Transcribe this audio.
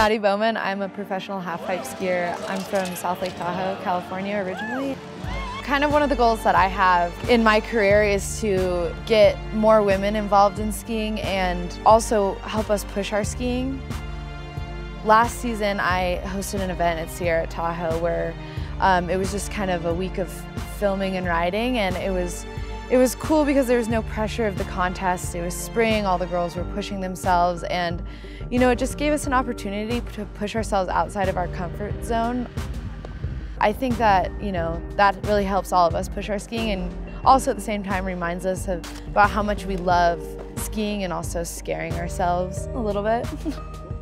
Maddie Bowman. I'm a professional halfpipe skier. I'm from South Lake Tahoe, California originally. Kind of one of the goals that I have in my career is to get more women involved in skiing and also help us push our skiing. Last season I hosted an event at Sierra Tahoe where um, it was just kind of a week of filming and riding and it was it was cool because there was no pressure of the contest. It was spring, all the girls were pushing themselves and you know, it just gave us an opportunity to push ourselves outside of our comfort zone. I think that, you know, that really helps all of us push our skiing and also at the same time reminds us of about how much we love skiing and also scaring ourselves a little bit.